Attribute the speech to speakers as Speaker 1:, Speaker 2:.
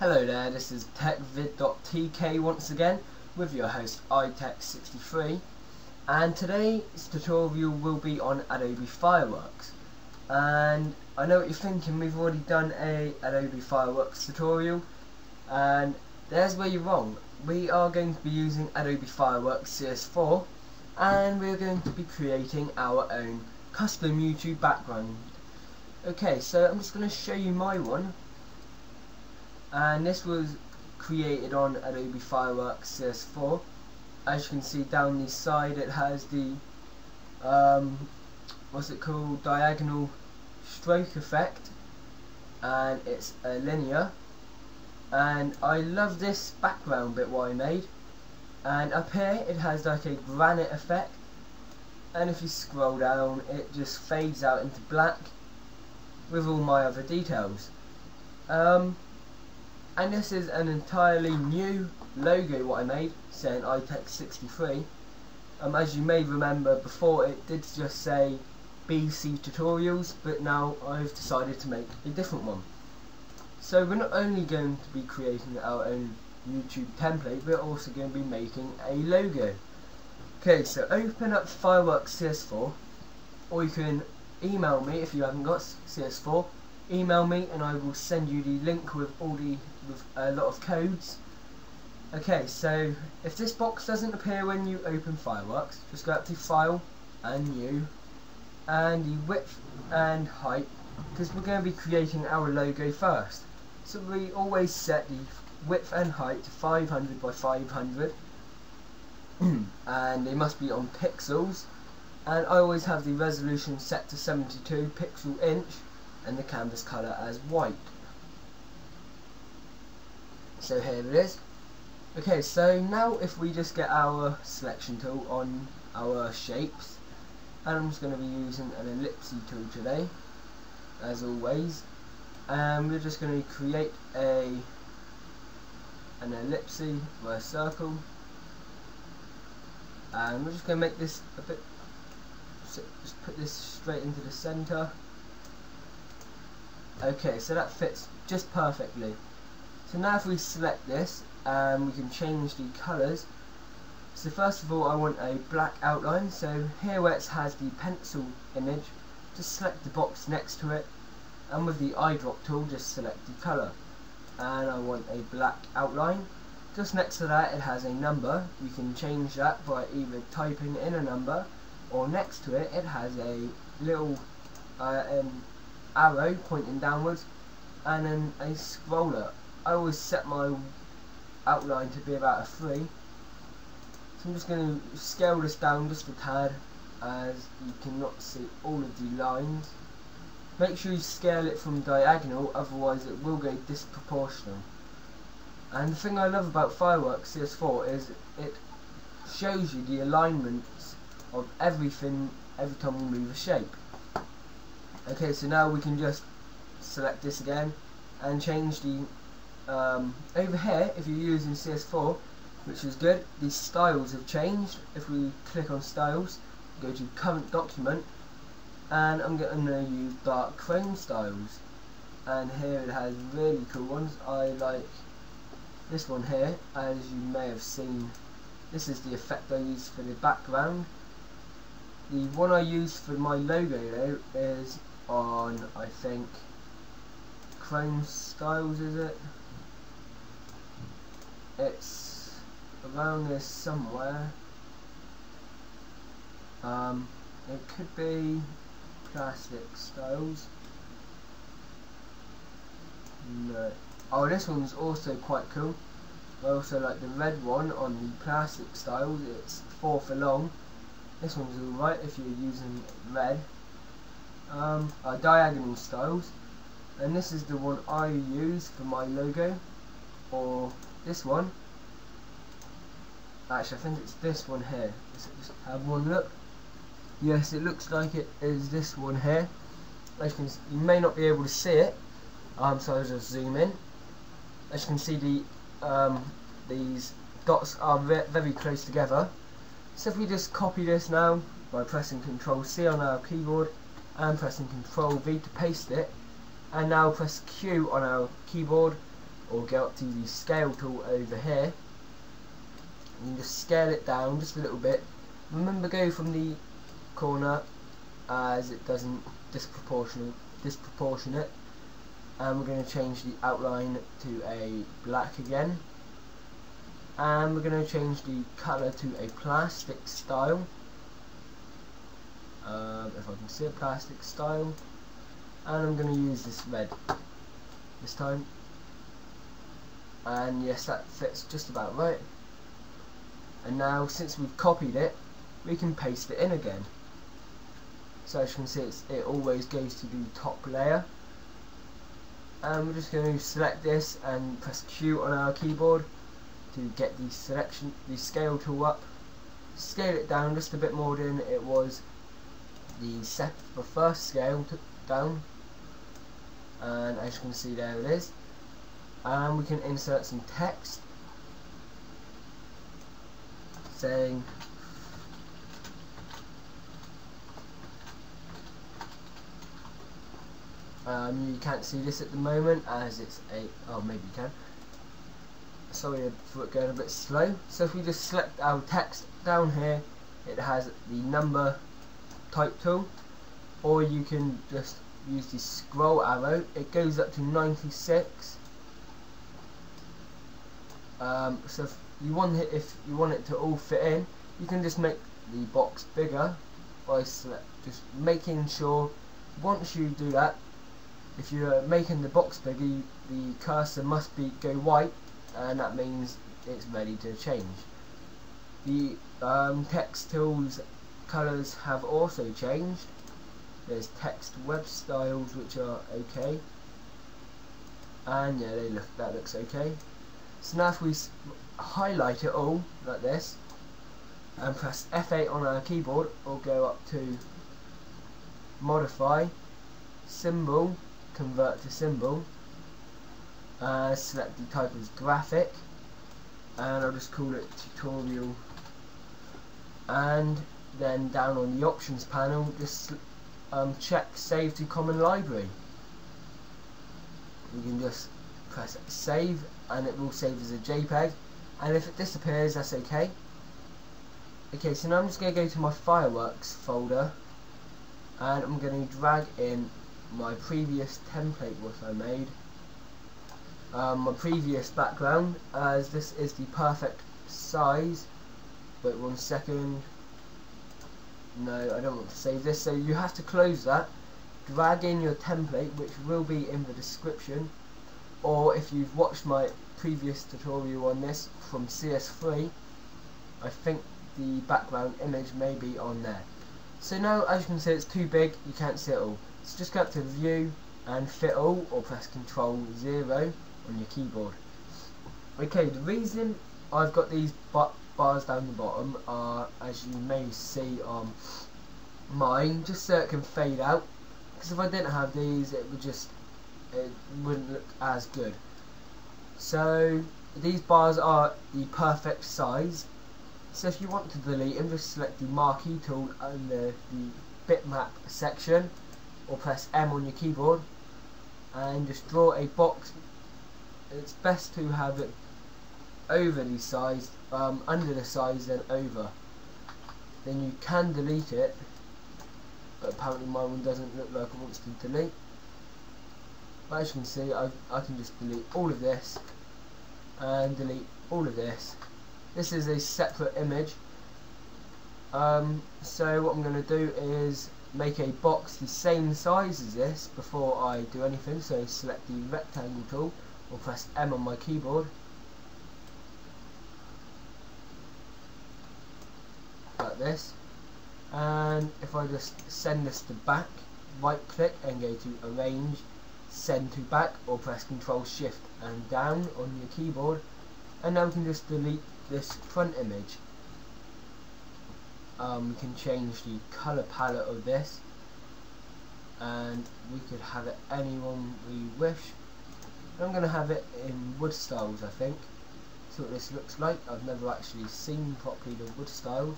Speaker 1: Hello there, this is techvid.tk once again with your host iTech63 and today's tutorial will be on Adobe Fireworks. And I know what you're thinking, we've already done a Adobe Fireworks tutorial. And there's where you're wrong. We are going to be using Adobe Fireworks CS4 and we're going to be creating our own custom YouTube background. Okay, so I'm just going to show you my one and this was created on Adobe Fireworks CS4 as you can see down the side it has the um, what's it called? Diagonal stroke effect. And it's a linear. And I love this background bit what I made. And up here it has like a granite effect. And if you scroll down it just fades out into black with all my other details. Um, and this is an entirely new logo what I made saying iTech63 um, as you may remember before it did just say BC tutorials but now I've decided to make a different one. So we're not only going to be creating our own YouTube template we're also going to be making a logo. Okay so open up Fireworks CS4 or you can email me if you haven't got CS4 email me and I will send you the link with all the with a lot of codes. Okay so if this box doesn't appear when you open fireworks just go up to file and new and the width and height because we're going to be creating our logo first. So we always set the width and height to 500 by 500 and they must be on pixels. And I always have the resolution set to 72 pixel inch and the canvas color as white. So here it is. Okay, so now if we just get our selection tool on our shapes, and I'm just going to be using an ellipse tool today, as always, and we're just going to create a an ellipse or a circle, and we're just going to make this a bit, just put this straight into the center, Okay, so that fits just perfectly. So now if we select this, um, we can change the colours. So first of all I want a black outline, so here where it has the pencil image, just select the box next to it, and with the eyedrop tool just select the colour. And I want a black outline. Just next to that it has a number, you can change that by either typing in a number, or next to it it has a little uh, um, arrow pointing downwards and then a scroller. I always set my outline to be about a 3 so I'm just going to scale this down just a tad as you cannot see all of the lines. Make sure you scale it from diagonal otherwise it will go disproportional. And the thing I love about Fireworks CS4 is it shows you the alignments of everything every time we move a shape. Okay, so now we can just select this again and change the um, over here if you're using CS4 which is good the styles have changed. If we click on styles go to current document and I'm going to use dark chrome styles. And here it has really cool ones. I like this one here as you may have seen. This is the effect I use for the background. The one I use for my logo though is on, I think, Chrome Styles, is it? It's around this somewhere. Um, it could be Plastic Styles. No. Oh, this one's also quite cool. I also like the red one on the Plastic Styles. It's four for long. This one's alright if you're using red um, uh, diagonal styles. And this is the one I use for my logo. Or this one. Actually I think it's this one here. Let's just have one look. Yes it looks like it is this one here. As you, can, you may not be able to see it. Um, so I'll just zoom in. As you can see the um, these dots are ve very close together. So if we just copy this now by pressing Ctrl C on our keyboard and pressing Control V to paste it. And now press Q on our keyboard or go up to the scale tool over here. And just scale it down just a little bit. Remember go from the corner as it doesn't disproportionate disproportionate. And we're going to change the outline to a black again. And we're going to change the colour to a plastic style um, if I can see a plastic style. And I'm going to use this red this time. And yes that fits just about right. And now since we've copied it we can paste it in again. So as you can see it always goes to the top layer. And we're just going to select this and press Q on our keyboard to get the selection the scale tool up. Scale it down just a bit more than it was the set the first scale down. And as you can see there it is. And we can insert some text saying um, you can't see this at the moment as it's a oh maybe you can. Sorry for it going a bit slow. So if we just select our text down here it has the number type tool or you can just use the scroll arrow. It goes up to 96 um, so if you want it if you want it to all fit in you can just make the box bigger by select, just making sure once you do that if you're making the box bigger you, the cursor must be go white and that means it's ready to change. The um, text tools colors have also changed. There's text web styles which are okay. And yeah they look that looks okay. So now if we highlight it all like this and press F8 on our keyboard or go up to modify symbol convert to symbol uh, select the type as graphic and I'll just call it tutorial. And then down on the options panel just um, check save to common library. You can just press save and it will save as a JPEG. And if it disappears that's okay. Okay so now I'm just going to go to my fireworks folder and I'm going to drag in my previous template what I made. Um, my previous background as this is the perfect size wait one second no I don't want to save this so you have to close that. Drag in your template which will be in the description. Or if you've watched my previous tutorial on this from CS3 I think the background image may be on there. So now as you can see it's too big you can't see it all. So just go up to view and fit all or press control 0 on your keyboard. Okay the reason I've got these bars down the bottom are as you may see on mine just so it can fade out. Because if I didn't have these it would just it wouldn't look as good. So these bars are the perfect size. So if you want to delete them just select the marquee tool under the bitmap section or press M on your keyboard and just draw a box. It's best to have it overly sized um, under the size then over. Then you can delete it but apparently my one doesn't look like it wants to delete. But as you can see I, I can just delete all of this and delete all of this. This is a separate image. Um, so what I'm going to do is make a box the same size as this before I do anything. So select the rectangle tool or press M on my keyboard like this. And if I just send this to back right click and go to arrange send to back or press control shift and down on your keyboard. And now we can just delete this front image. Um, we can change the color palette of this. And we could have it anyone we wish. I'm going to have it in wood styles I think. See what this looks like. I've never actually seen properly the wood styles